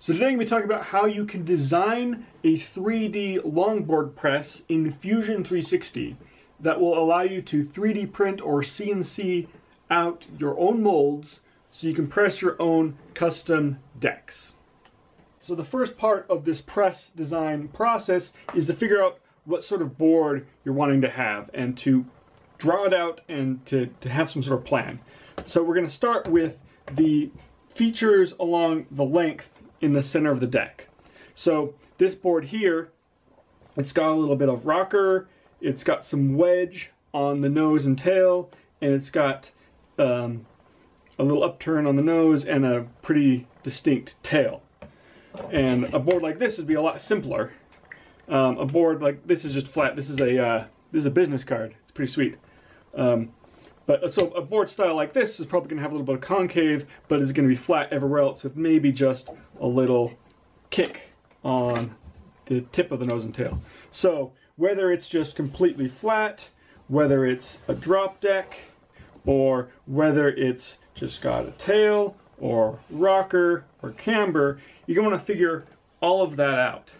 So today I'm going to be talking about how you can design a 3D longboard press in Fusion 360 that will allow you to 3D print or CNC out your own molds so you can press your own custom decks. So the first part of this press design process is to figure out what sort of board you're wanting to have and to draw it out and to, to have some sort of plan. So we're going to start with the features along the length in the center of the deck. So this board here, it's got a little bit of rocker, it's got some wedge on the nose and tail, and it's got um, a little upturn on the nose and a pretty distinct tail. And a board like this would be a lot simpler. Um, a board like this is just flat. This is a uh, this is a business card. It's pretty sweet. Um, but uh, so a board style like this is probably going to have a little bit of concave, but is going to be flat everywhere else with maybe just a little kick on the tip of the nose and tail. So whether it's just completely flat, whether it's a drop deck, or whether it's just got a tail, or rocker, or camber, you're want to figure all of that out.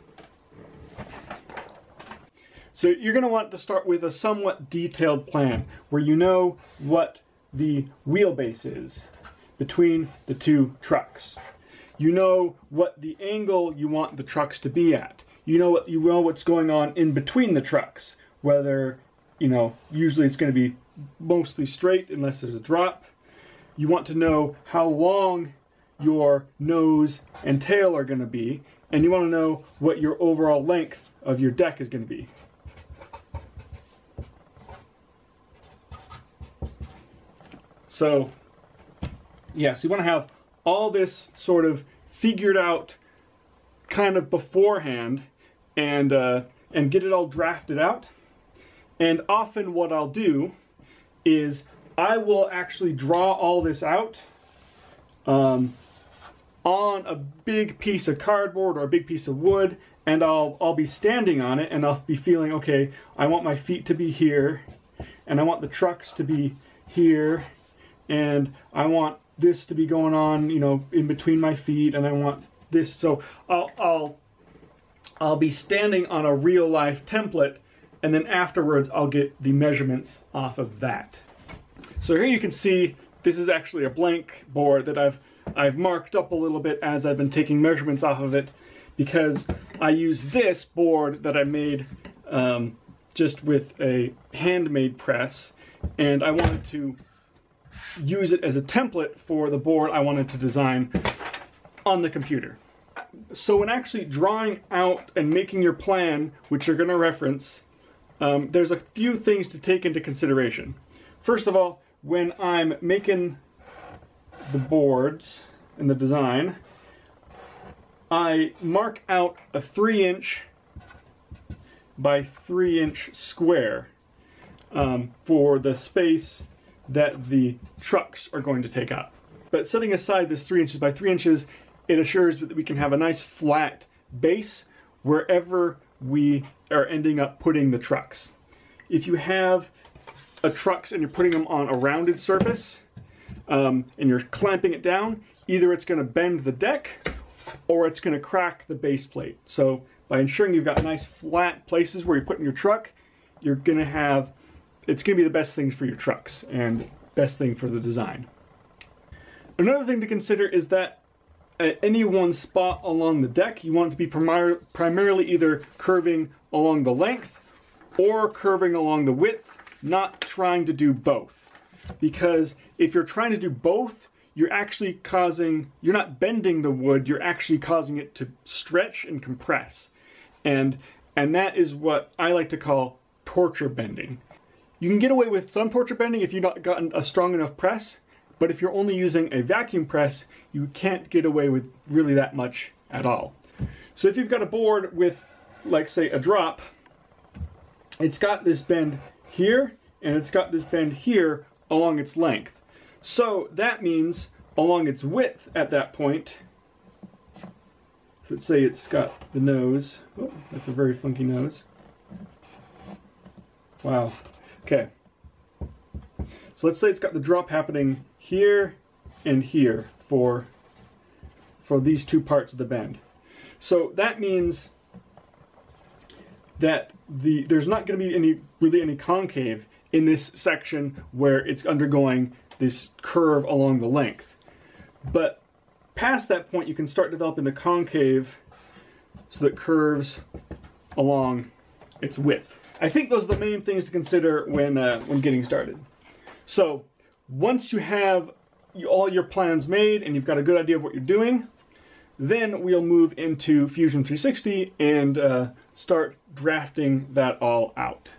So you're going to want to start with a somewhat detailed plan where you know what the wheelbase is between the two trucks. You know what the angle you want the trucks to be at. You know what you know what's going on in between the trucks. Whether you know usually it's going to be mostly straight unless there's a drop. You want to know how long your nose and tail are going to be, and you want to know what your overall length of your deck is going to be. So, yeah, so you want to have all this sort of figured out kind of beforehand and, uh, and get it all drafted out. And often what I'll do is I will actually draw all this out um, on a big piece of cardboard or a big piece of wood and I'll, I'll be standing on it and I'll be feeling, okay, I want my feet to be here and I want the trucks to be here and I want this to be going on, you know, in between my feet, and I want this. So I'll I'll I'll be standing on a real life template, and then afterwards I'll get the measurements off of that. So here you can see this is actually a blank board that I've I've marked up a little bit as I've been taking measurements off of it because I use this board that I made um, just with a handmade press and I wanted to use it as a template for the board I wanted to design on the computer. So when actually drawing out and making your plan, which you're going to reference, um, there's a few things to take into consideration. First of all, when I'm making the boards and the design, I mark out a 3 inch by 3 inch square um, for the space that the trucks are going to take up. But setting aside this 3 inches by 3 inches, it assures that we can have a nice flat base wherever we are ending up putting the trucks. If you have a trucks and you're putting them on a rounded surface um, and you're clamping it down, either it's going to bend the deck or it's going to crack the base plate. So by ensuring you've got nice flat places where you're putting your truck, you're going to have it's going to be the best things for your trucks and best thing for the design. Another thing to consider is that at any one spot along the deck, you want it to be primar primarily either curving along the length or curving along the width, not trying to do both. Because if you're trying to do both, you're actually causing, you're not bending the wood, you're actually causing it to stretch and compress. And, and that is what I like to call torture bending. You can get away with some torture bending if you've not gotten a strong enough press, but if you're only using a vacuum press, you can't get away with really that much at all. So if you've got a board with, like say, a drop, it's got this bend here, and it's got this bend here along its length. So that means along its width at that point, let's say it's got the nose, oh, that's a very funky nose. Wow, Okay. So let's say it's got the drop happening here and here for for these two parts of the bend. So that means that the there's not going to be any really any concave in this section where it's undergoing this curve along the length. But past that point, you can start developing the concave so that curves along its width. I think those are the main things to consider when, uh, when getting started. So once you have all your plans made and you've got a good idea of what you're doing, then we'll move into Fusion 360 and uh, start drafting that all out.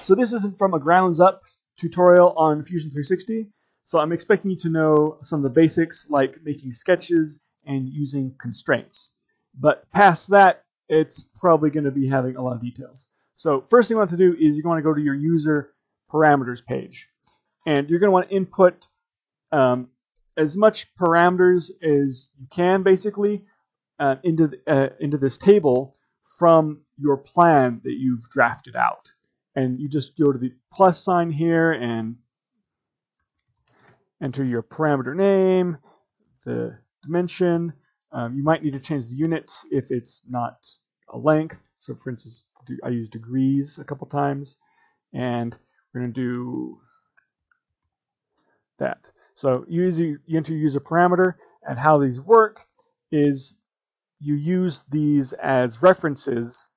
So this isn't from a grounds up tutorial on Fusion 360. So I'm expecting you to know some of the basics like making sketches and using constraints. But past that, it's probably going to be having a lot of details. So first thing you want to do is you're going to go to your user parameters page. And you're going to want to input um, as much parameters as you can, basically, uh, into, the, uh, into this table from your plan that you've drafted out. And you just go to the plus sign here and enter your parameter name, the dimension. Um, you might need to change the units if it's not a length. So for instance, I use degrees a couple times. And we're going to do that. So you, enter user parameter, and how these work is you use these as references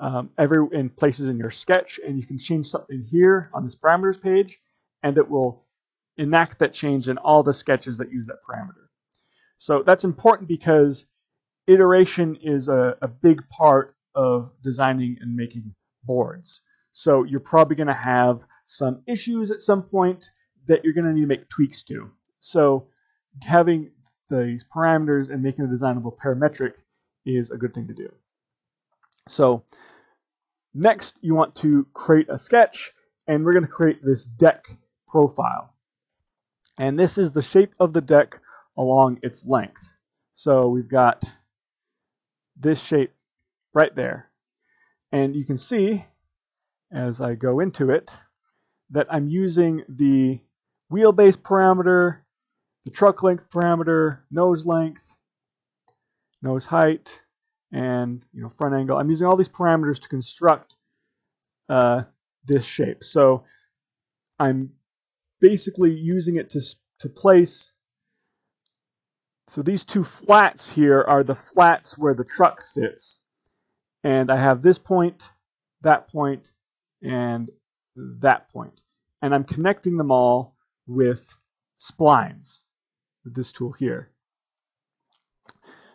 um, every in places in your sketch, and you can change something here on this parameters page, and it will enact that change in all the sketches that use that parameter. So that's important because iteration is a, a big part of designing and making boards. So you're probably going to have some issues at some point that you're going to need to make tweaks to. So having these parameters and making the designable parametric is a good thing to do. So next you want to create a sketch and we're going to create this deck profile. And this is the shape of the deck along its length. So we've got this shape right there. And you can see as I go into it that I'm using the wheelbase parameter, the truck length parameter, nose length, nose height, and you know front angle. I'm using all these parameters to construct uh, this shape. So I'm basically using it to, to place. So these two flats here are the flats where the truck sits. And I have this point, that point, and that point. And I'm connecting them all with splines with this tool here.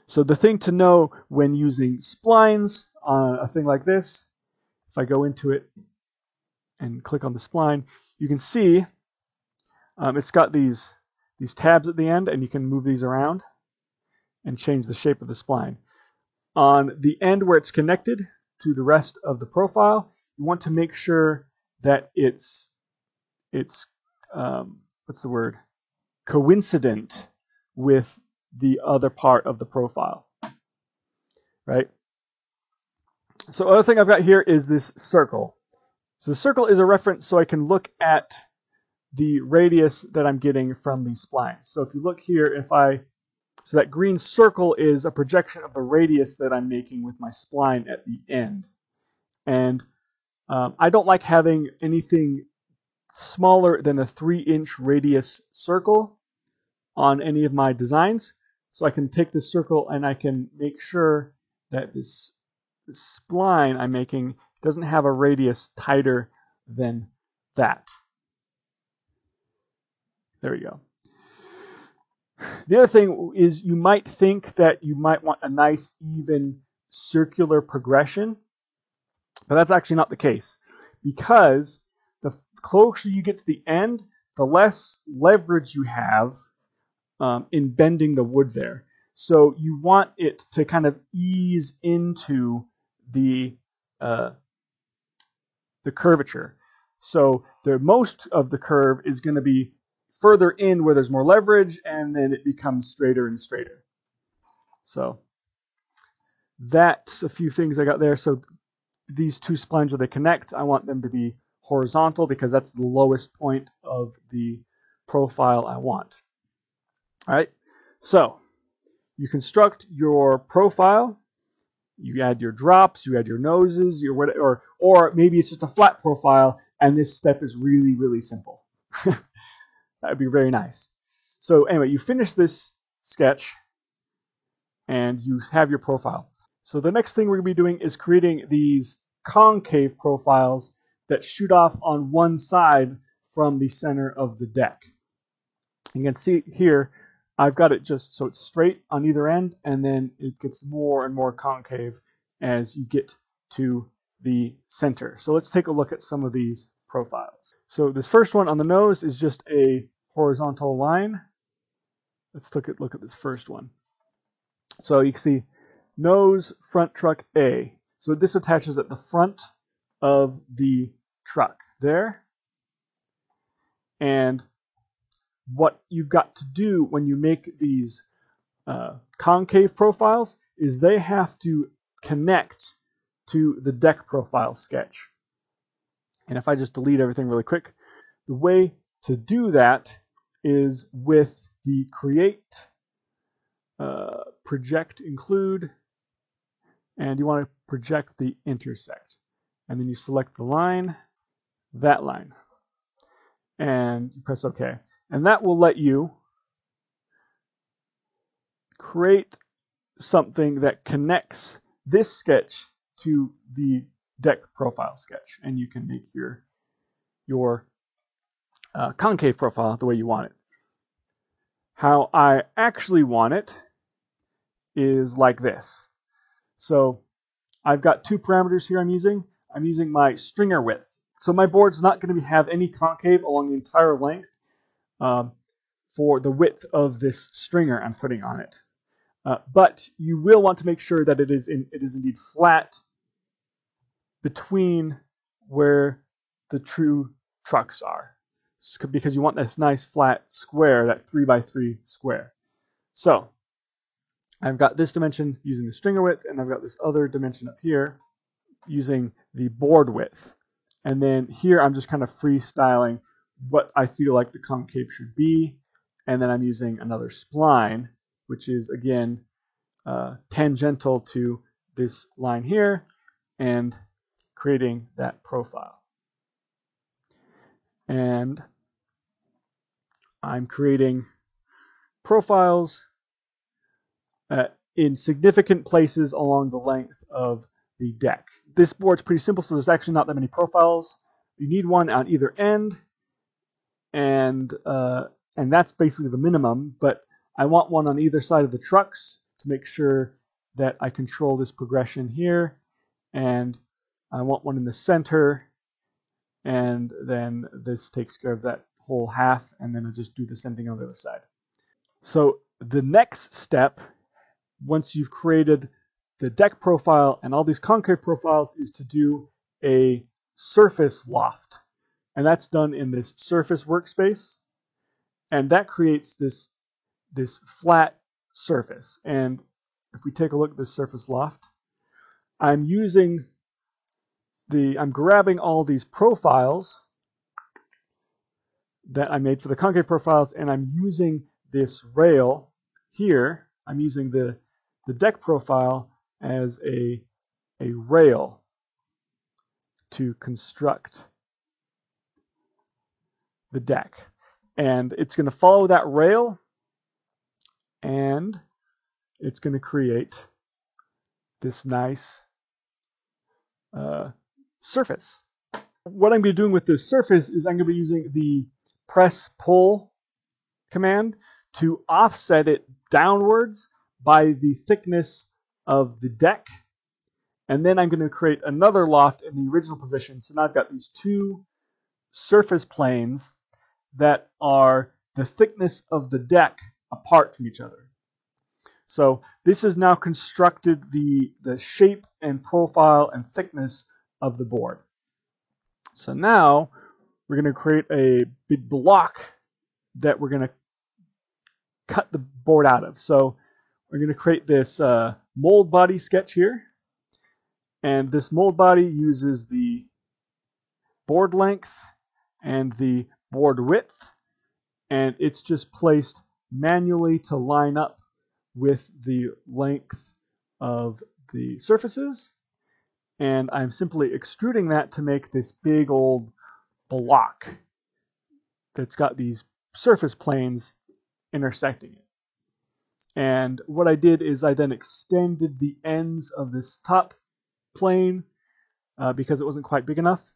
So the thing to know when using splines on a thing like this, if I go into it and click on the spline, you can see um, it's got these, these tabs at the end, and you can move these around and change the shape of the spline. On the end where it's connected to the rest of the profile, you want to make sure that it's, it's um, what's the word, coincident with the other part of the profile, right? So other thing I've got here is this circle. So the circle is a reference so I can look at the radius that I'm getting from these splines. So if you look here, if I, so that green circle is a projection of the radius that I'm making with my spline at the end. And um, I don't like having anything smaller than a three inch radius circle on any of my designs. So I can take this circle and I can make sure that this, this spline I'm making doesn't have a radius tighter than that. There we go. The other thing is you might think that you might want a nice even circular progression, but that's actually not the case because the closer you get to the end, the less leverage you have um, in bending the wood there. So you want it to kind of ease into the uh, the curvature. So the most of the curve is going to be further in where there's more leverage, and then it becomes straighter and straighter. So that's a few things I got there. So these two splines where they connect, I want them to be horizontal because that's the lowest point of the profile I want. All right, so you construct your profile. You add your drops, you add your noses, your what, or or maybe it's just a flat profile, and this step is really really simple. that would be very nice. So anyway, you finish this sketch, and you have your profile. So the next thing we're going to be doing is creating these concave profiles that shoot off on one side from the center of the deck. You can see here, I've got it just so it's straight on either end, and then it gets more and more concave as you get to the center. So let's take a look at some of these profiles. So this first one on the nose is just a horizontal line. Let's look at look at this first one. So you can see nose front truck A. So this attaches at the front of the truck there. And what you've got to do when you make these uh, concave profiles is they have to connect to the deck profile sketch. And if I just delete everything really quick, the way to do that is with the create, uh, project include, and you want to project the intersect. And then you select the line, that line, and you press OK. And that will let you create something that connects this sketch to the deck profile sketch. And you can make your, your uh, concave profile the way you want it. How I actually want it is like this. So I've got two parameters here I'm using. I'm using my stringer width. So my board's not going to have any concave along the entire length um, for the width of this stringer I'm putting on it. Uh, but you will want to make sure that it is in, it is indeed flat between where the true trucks are because you want this nice flat square, that 3 by 3 square. So I've got this dimension using the stringer width, and I've got this other dimension up here using the board width. And then here I'm just kind of freestyling what I feel like the concave should be. And then I'm using another spline, which is again uh, tangential to this line here and creating that profile. And I'm creating profiles uh, in significant places along the length of the deck. This board's pretty simple, so there's actually not that many profiles. You need one on either end, and uh, and that's basically the minimum. But I want one on either side of the trucks to make sure that I control this progression here, and I want one in the center, and then this takes care of that whole half, and then I just do the same thing on the other side. So the next step once you've created the deck profile and all these concave profiles is to do a surface loft. And that's done in this surface workspace. And that creates this, this flat surface. And if we take a look at this surface loft, I'm using the, I'm grabbing all these profiles that I made for the concave profiles, and I'm using this rail here. I'm using the the deck profile as a, a rail to construct the deck. And it's going to follow that rail and it's going to create this nice uh, surface. What I'm going to be doing with this surface is I'm going to be using the press pull command to offset it downwards by the thickness of the deck. And then I'm going to create another loft in the original position. So now I've got these two surface planes that are the thickness of the deck apart from each other. So this has now constructed the, the shape and profile and thickness of the board. So now we're going to create a big block that we're going to cut the board out of. So we're going to create this uh, mold body sketch here. And this mold body uses the board length and the board width. And it's just placed manually to line up with the length of the surfaces. And I'm simply extruding that to make this big old block that's got these surface planes intersecting it. And what I did is I then extended the ends of this top plane uh, because it wasn't quite big enough.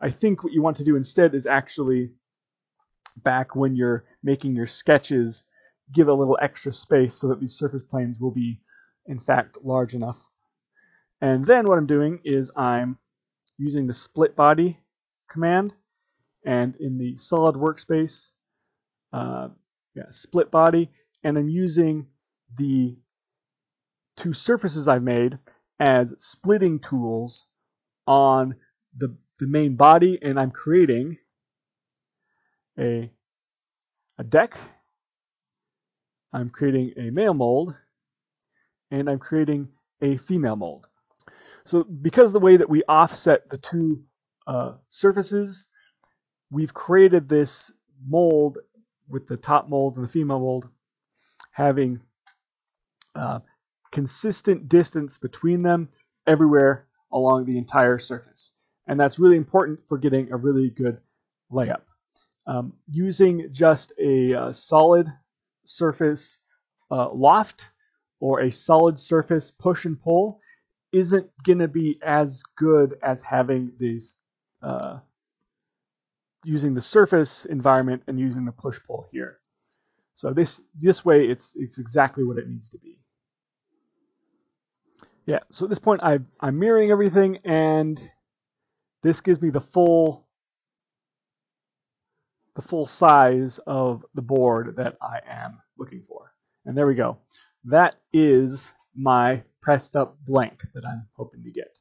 I think what you want to do instead is actually back when you're making your sketches, give a little extra space so that these surface planes will be in fact large enough. And then what I'm doing is I'm using the split body command. And in the solid workspace, uh, yeah, split body, and I'm using the two surfaces I've made as splitting tools on the, the main body, and I'm creating a, a deck, I'm creating a male mold, and I'm creating a female mold. So because the way that we offset the two uh, surfaces, we've created this mold with the top mold and the female mold having uh, consistent distance between them everywhere along the entire surface. And that's really important for getting a really good layup. Um, using just a uh, solid surface uh, loft or a solid surface push and pull isn't going to be as good as having these uh, using the surface environment and using the push pull here. So this this way it's it's exactly what it needs to be. Yeah, so at this point I I'm mirroring everything and this gives me the full the full size of the board that I am looking for. And there we go. That is my pressed up blank that I'm hoping to get.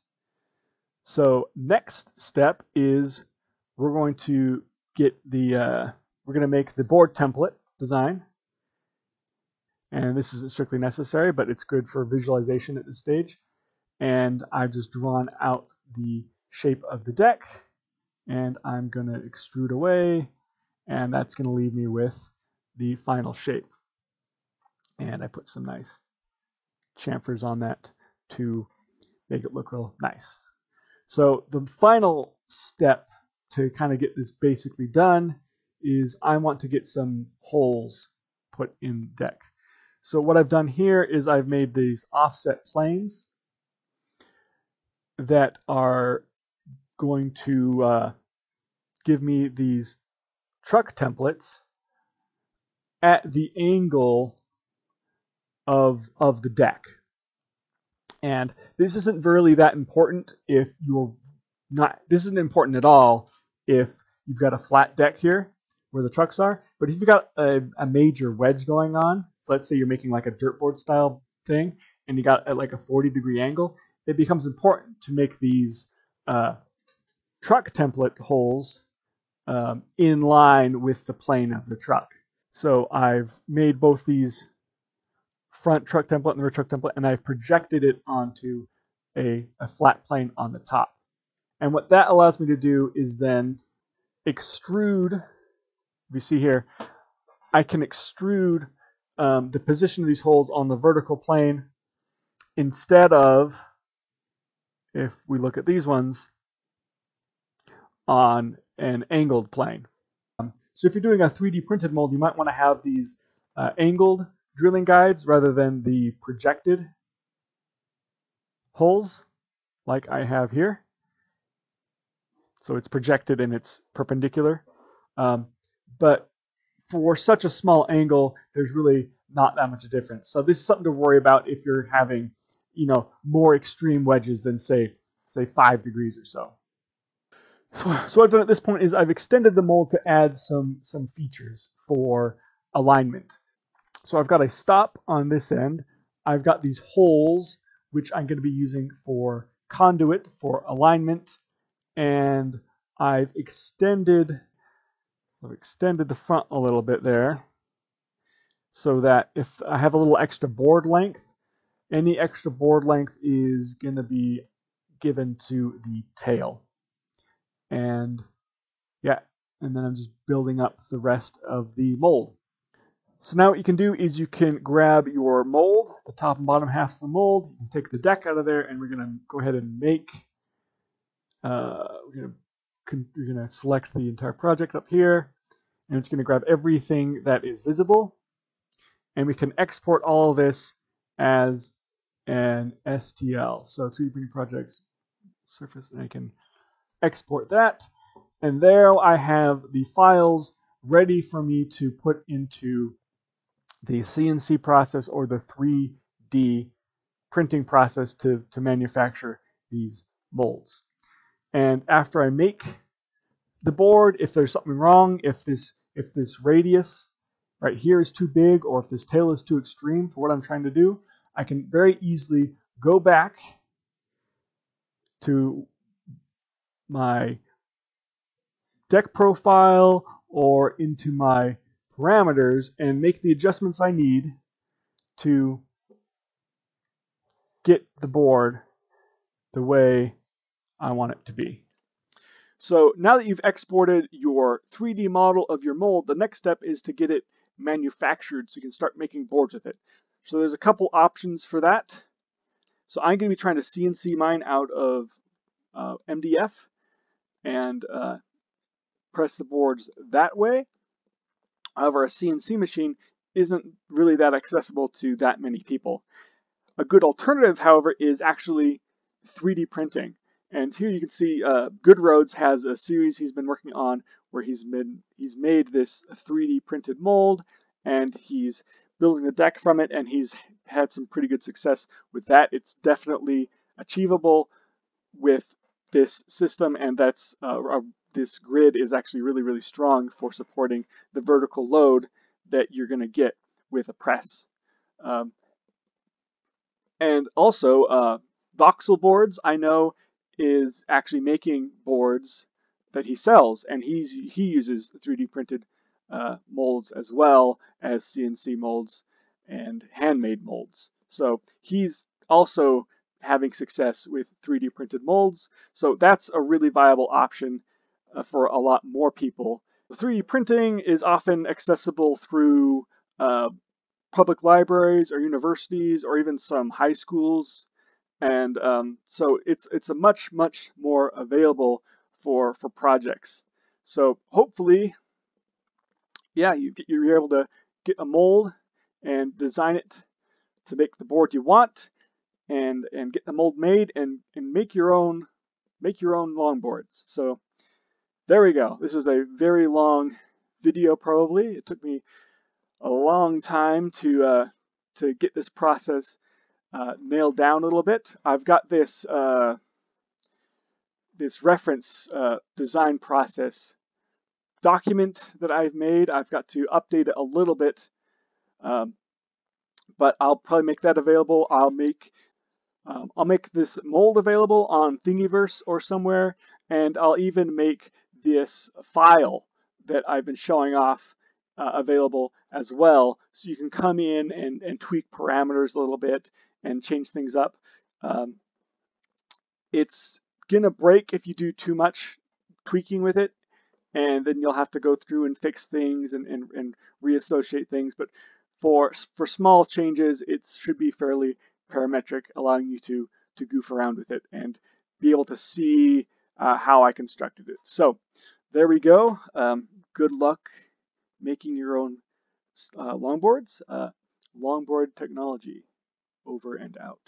So next step is we're going to get the, uh, we're going to make the board template design. And this isn't strictly necessary, but it's good for visualization at this stage. And I've just drawn out the shape of the deck and I'm going to extrude away and that's going to leave me with the final shape. And I put some nice chamfers on that to make it look real nice. So the final step to kind of get this basically done is I want to get some holes put in deck. So what I've done here is I've made these offset planes that are going to uh, give me these truck templates at the angle of of the deck. And this isn't really that important if you're not this isn't important at all if you've got a flat deck here where the trucks are. But if you've got a, a major wedge going on, so let's say you're making like a dirt board style thing and you got at like a 40 degree angle, it becomes important to make these uh, truck template holes um, in line with the plane of the truck. So I've made both these front truck template and the rear truck template, and I've projected it onto a, a flat plane on the top. And what that allows me to do is then extrude, if you see here, I can extrude um, the position of these holes on the vertical plane instead of, if we look at these ones, on an angled plane. Um, so if you're doing a 3D printed mold, you might want to have these uh, angled drilling guides rather than the projected holes like I have here. So it's projected and it's perpendicular. Um, but for such a small angle, there's really not that much a difference. So this is something to worry about if you're having, you know, more extreme wedges than say, say five degrees or so. So, so what I've done at this point is I've extended the mold to add some, some features for alignment. So I've got a stop on this end. I've got these holes, which I'm going to be using for conduit for alignment. And I've extended, so I've extended the front a little bit there so that if I have a little extra board length, any extra board length is going to be given to the tail and yeah, and then I'm just building up the rest of the mold. So now what you can do is you can grab your mold, the top and bottom halves of the mold, you can take the deck out of there, and we're going to go ahead and make, uh, we're going to we're going to select the entire project up here, and it's going to grab everything that is visible, and we can export all of this as an STL. So 3D printing projects surface, and I can export that. And there I have the files ready for me to put into the CNC process or the 3D printing process to, to manufacture these molds. And after I make the board, if there's something wrong, if this if this radius right here is too big or if this tail is too extreme for what I'm trying to do, I can very easily go back to my deck profile or into my parameters and make the adjustments I need to get the board the way I want it to be. So now that you've exported your 3D model of your mold, the next step is to get it manufactured so you can start making boards with it. So there's a couple options for that. So I'm going to be trying to CNC mine out of uh, MDF and uh, press the boards that way. However, a CNC machine isn't really that accessible to that many people. A good alternative, however, is actually 3D printing. And here you can see uh, Good Roads has a series he's been working on where he's been he's made this 3D printed mold and he's building the deck from it and he's had some pretty good success with that. It's definitely achievable with this system and that's uh, this grid is actually really, really strong for supporting the vertical load that you're going to get with a press. Um, and also, uh, Voxel boards, I know, is actually making boards that he sells, and he's he uses 3D printed uh, molds as well as CNC molds and handmade molds. So he's also having success with 3D printed molds. So that's a really viable option for a lot more people. 3D printing is often accessible through uh, public libraries or universities or even some high schools. And um, so it's it's a much, much more available for, for projects. So hopefully, yeah, you, you're able to get a mold and design it to make the board you want and and get the mold made and and make your own make your own longboards so there we go. This was a very long video probably. It took me a long time to uh, to get this process uh, nailed down a little bit. I've got this uh, this reference uh, design process document that I've made. I've got to update it a little bit, um, but I'll probably make that available. I'll make um, I'll make this mold available on Thingiverse or somewhere, and I'll even make this file that I've been showing off uh, available as well. So you can come in and, and tweak parameters a little bit and change things up. Um, it's going to break if you do too much tweaking with it, and then you'll have to go through and fix things and, and, and reassociate things. But for, for small changes, it should be fairly parametric, allowing you to, to goof around with it and be able to see uh, how I constructed it. So there we go. Um, good luck making your own uh, longboards. Uh, longboard technology over and out.